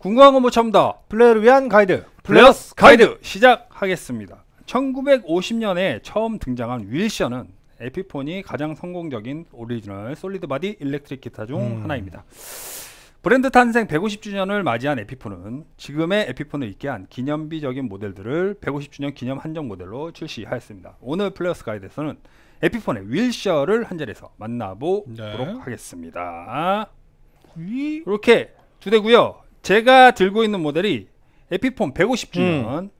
궁금한 건뭐 전부 다 플레이를 위한 가이드. 플레이어스 가이드 시작하겠습니다. 1950년에 처음 등장한 윌셔는 에피폰의 가장 성공적인 오리지널 solid body electric 기타 중 음. 하나입니다. 브랜드 탄생 150주년을 맞이한 에피폰은 지금의 에피폰을 있게 한 기념비적인 모델들을 150주년 기념 한정 모델로 출시하였습니다. 오늘 플레이어스 가이드에서는 에피폰의 윌셔를 한 자리에서 만나보도록 네. 하겠습니다. 이 이렇게 두 대고요. 제가 들고 있는 모델이 에피폰 150주년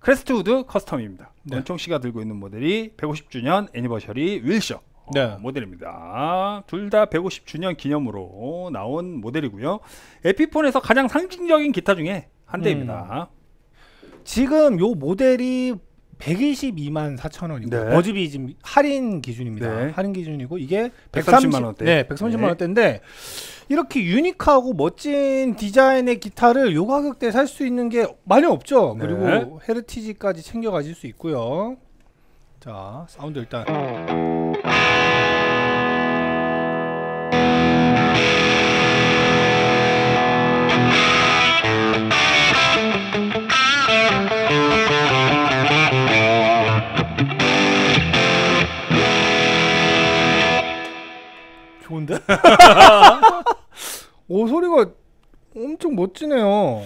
크레스트우드 커스텀입니다. 네. 원총 씨가 들고 있는 모델이 150주년 Anniversary 윌셔 네. 어, 모델입니다. 둘 다 150주년 기념으로 나온 모델이고요. 에피폰에서 가장 상징적인 기타 중에 한 대입니다. 지금 요 모델이 122만 4천 원이고 네. 어집이 지금 할인 기준입니다. 네. 할인 기준이고 이게 130 만 원대. 네, 130만 네. 원대인데 이렇게 유니크하고 멋진 디자인의 기타를 요 가격대에 살 수 있는 게 많이 없죠. 네. 그리고 헤르티지까지 챙겨 가질 수 있고요. 자, 사운드 일단 오 소리가 엄청 멋지네요.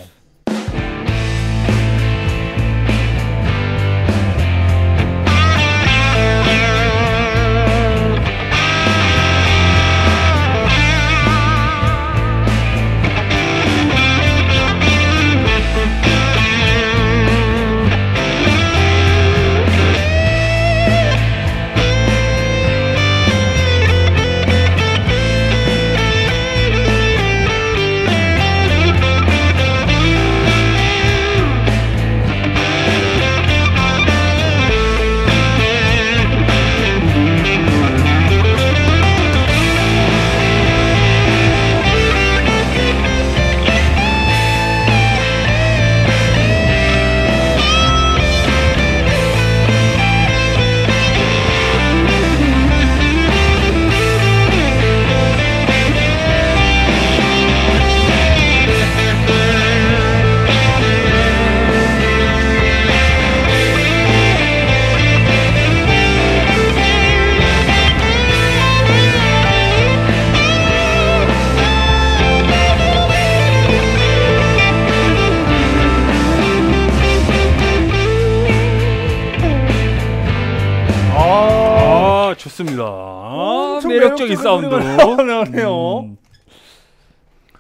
좋습니다. 매력적인 노래가 나오네요. 음.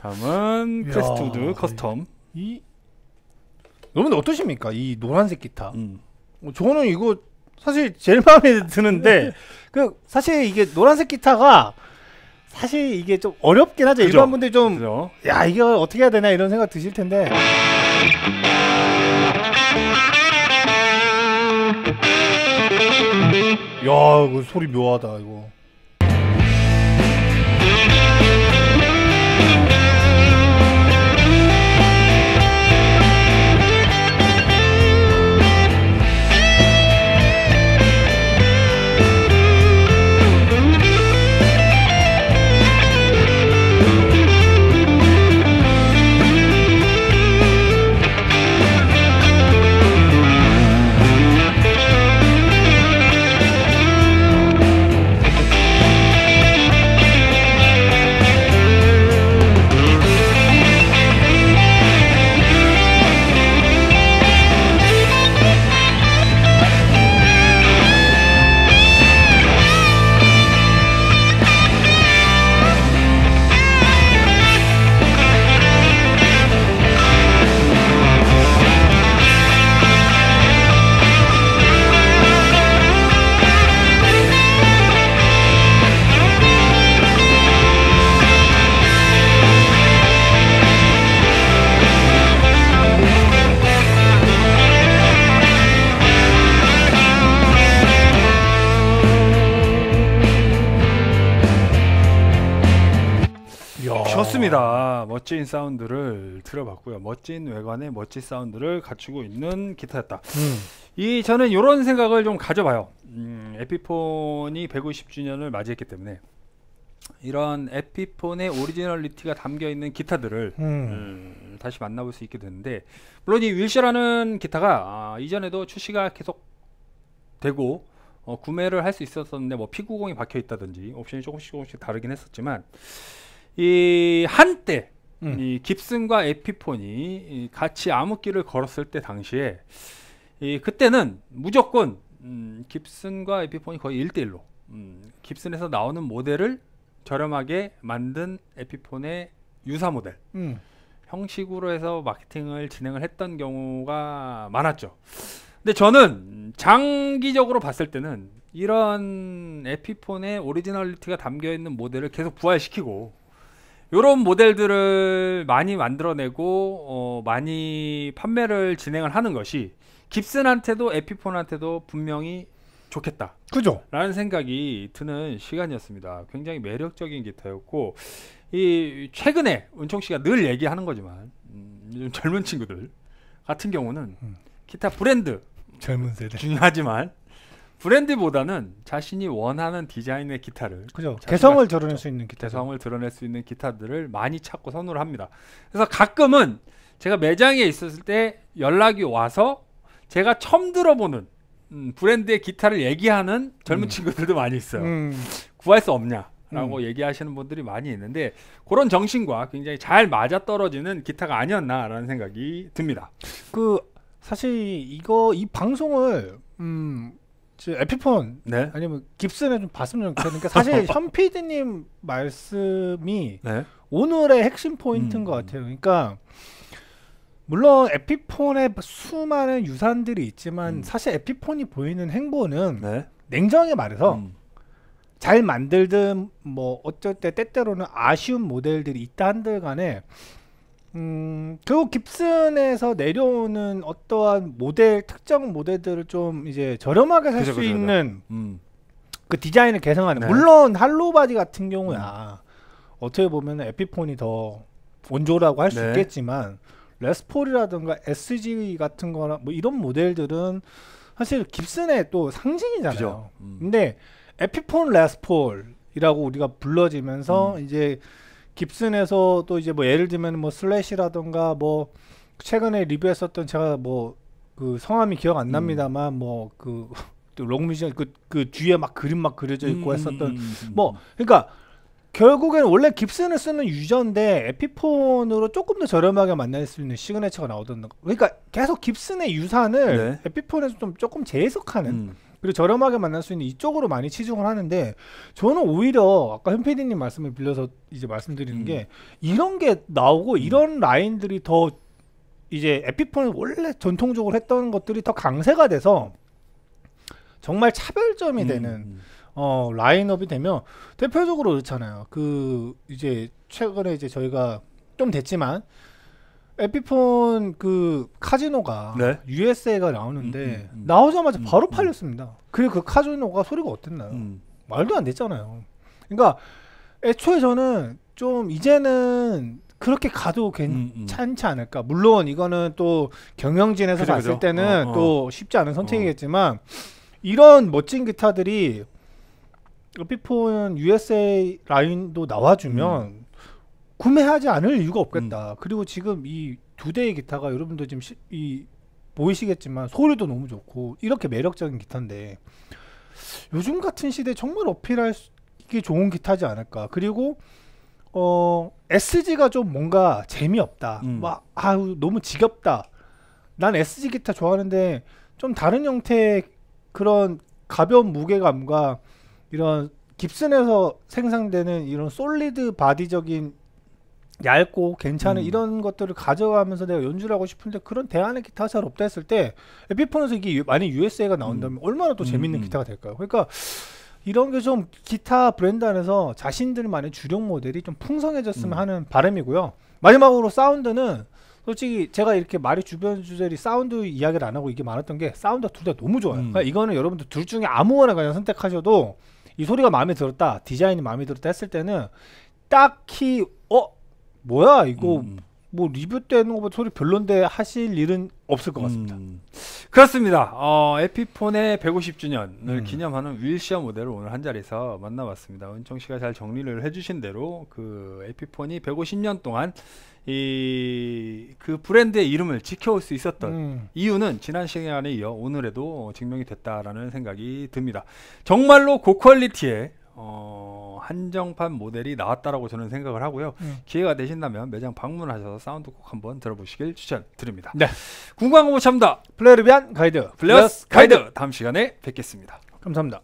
다음은 이야, 크레스트우드 커스텀. 이 여러분 어떠십니까? 이 노란색 기타. 음. 어, 저는 이거 사실 제일 마음에 드는데 그 사실 이게 노란색 기타가 사실 이게 좀 어렵긴 하죠. 그죠. 일반 분들이 좀? 야 이거 어떻게 해야 되나 이런 생각 드실 텐데 야 이거 소리 묘하다 이거 멋진 사운드를 들어봤고요. 멋진 외관에 멋진 사운드를 갖추고 있는 기타였다. 음. 이 저는 이런 생각을 좀 가져봐요. 음, 에피폰이 150주년을 맞이했기 때문에 이런 에피폰의 originality가 담겨 있는 기타들을 음. 음, 다시 만나볼 수 있게 되는데 물론 이 윌셔라는 기타가 아, 이전에도 출시가 계속 되고 어, 구매를 할 수 있었었는데 뭐 P90이 박혀 있다든지 옵션이 조금씩 조금씩 다르긴 했었지만 이 한때 음. 이 깁슨과 에피폰이 이 같이 암흑기를 걸었을 때 당시에 이 그때는 무조건 음, 깁슨과 에피폰이 거의 1대1로 음, 깁슨에서 나오는 모델을 저렴하게 만든 에피폰의 유사 모델 음. 형식으로 해서 마케팅을 진행을 했던 경우가 많았죠. 근데 저는 장기적으로 봤을 때는 이런 에피폰의 originality가 담겨 있는 모델을 계속 부활시키고 이런 모델들을 많이 만들어내고 어, 많이 판매를 진행을 하는 것이 깁슨한테도 에피폰한테도 분명히 좋겠다. 그죠? 라는 생각이 드는 시간이었습니다. 굉장히 매력적인 기타였고 이 최근에 은총 씨가 늘 얘기하는 거지만 음, 젊은 친구들 같은 경우는 음. 기타 브랜드 젊은 세대. 중요하지만 브랜드보다는 자신이 원하는 디자인의 기타를 그죠? 개성을 드러낼 수 있는 기타. 개성을 드러낼 수 있는 기타들을 많이 찾고 선호를 합니다. 그래서 가끔은 제가 매장에 있었을 때 연락이 와서 제가 처음 들어보는 음, 브랜드의 기타를 얘기하는 젊은 음. 친구들도 많이 있어요. 음. 구할 수 없냐 라고 음. 얘기하시는 분들이 많이 있는데 그런 정신과 굉장히 잘 맞아 떨어지는 기타가 아니었나라는 생각이 듭니다. 그 사실 이거 이 방송을 음. 저 에피폰 네. 아니면 깁슨에 좀 봤으면 좋겠는 게 사실 현 PD님 말씀이 네. 오늘의 핵심 포인트인 음. 것 같아요. 그러니까 물론 에피폰에 수많은 유산들이 있지만 음. 사실 에피폰이 보이는 행보는 네. 냉정하게 말해서 음. 잘 만들든 뭐 어쩔 때 때때로는 아쉬운 모델들이 있다 한들 간에 음 결국 깁슨에서 내려오는 어떠한 모델 특정 모델들을 좀 이제 저렴하게 살 수. 있는 음. 그 디자인을 개성하는 네. 물론 할로바디 같은 경우야 어떻게 보면 에피폰이 더 원조라고 할수 네. 있겠지만 레스폴이라든가 SG 같은 거나 뭐 이런 모델들은 사실 깁슨의 또 상징이잖아요. 음. 근데 에피폰 레스폴이라고 우리가 불러지면서 음. 이제 깁슨에서 또 이제 뭐 예를 들면 뭐 슬래시라던가 뭐 최근에 리뷰했었던 제가 뭐 그 성함이 기억 안 음. 납니다만 뭐그 또 롱미션 그, 그 뒤에 막 그림 막 그려져 있고 음, 했었던 음, 음, 음. 뭐 그러니까 결국엔 원래 깁슨을 쓰는 유저인데 에피폰으로 조금 더 저렴하게 만날 수 있는 시그네처가 나오던 거. 그러니까 계속 깁슨의 유산을 네. 에피폰에서 좀 조금 재해석하는 음. 그리고 저렴하게 만날 수 있는 이쪽으로 많이 치중을 하는데 저는 오히려 아까 현 PD님 말씀을 빌려서 이제 말씀드리는 음. 게 이런 게 나오고 이런 라인들이 더 이제 에피폰을 원래 전통적으로 했던 것들이 더 강세가 돼서 정말 차별점이 음, 되는 음. 어 라인업이 되면 대표적으로 그렇잖아요. 그 이제 최근에 이제 저희가 좀 됐지만 에피폰 그 카지노가 네. USA가 나오는데 음, 음, 음. 나오자마자 음, 바로 음. 팔렸습니다. 그리고 그 카지노가 소리가 어땠나요? 음. 말도 안 됐잖아요. 그러니까 애초에 저는 좀 이제는 그렇게 가도. 괜찮지 않을까. 물론 이거는 또 경영진에서 그죠, 봤을 그죠. 때는 어, 어. 또 쉽지 않은 선택이겠지만 이런 멋진 기타들이 에피폰 USA 라인도 나와주면 음. 구매하지 않을 이유가 없겠다. 그리고 지금 이 두 대의 기타가 여러분들 지금 시, 이 보이시겠지만 소리도 너무 좋고 이렇게 매력적인 기타인데 요즘 같은 시대에 정말 어필할 수- 게 좋은 기타지 않을까. 그리고 어 SG가 좀 뭔가 재미없다. 음. 막 아우 너무 지겹다. 난 SG 기타 좋아하는데 좀 다른 형태의 그런 가벼운 무게감과 이런 깁슨에서 생산되는 이런 솔리드 바디적인 얇고 괜찮은 음. 이런 것들을 가져가면서 내가 연주를 하고 싶은데 그런 대안의 기타가 잘 없다 했을 때 에피폰에서 이게 유- 만약 USA가 나온다면 얼마나 또 음, 재밌는 음. 기타가 될까요? 그러니까 이런 게 좀 기타 브랜드 안에서 자신들만의 주력 모델이 좀 풍성해졌으면 음. 하는 바람이고요. 마지막으로 사운드는 솔직히 제가 이렇게 말이 주저리 주저리 사운드 이야기를 안 하고 이게 많았던 게 사운드가 둘 다 너무 좋아요. 음. 그러니까 이거는 여러분들 둘 중에 아무거나 그냥 선택하셔도 이 소리가 마음에 들었다, 디자인이 마음에 들었다 했을 때는 딱히 어 뭐야 이거 음, 뭐 리뷰 때 하는 것보다 소리 별론데 하실 일은 없을 것 같습니다. 음. 그렇습니다. 어, 에피폰의 150주년을 음. 기념하는 Wilshire 모델을 오늘 한 자리에서 만나봤습니다. 은총 씨가 잘 정리를 해주신 대로 그 에피폰이 150년 동안 이 그 브랜드의 이름을 지켜올 수 있었던 음. 이유는 지난 시간에 이어 오늘에도 증명이 됐다라는 생각이 듭니다. 정말로 고quality의 어, 한정판 모델이 나왔다라고 저는 생각을 하고요. 음. 기회가 되신다면 매장 방문하셔서 사운드 꼭 한번 들어보시길 추천드립니다. 네. 궁금한 거못 참다. 위한 가이드 Players Guide 다음 시간에 뵙겠습니다. 감사합니다.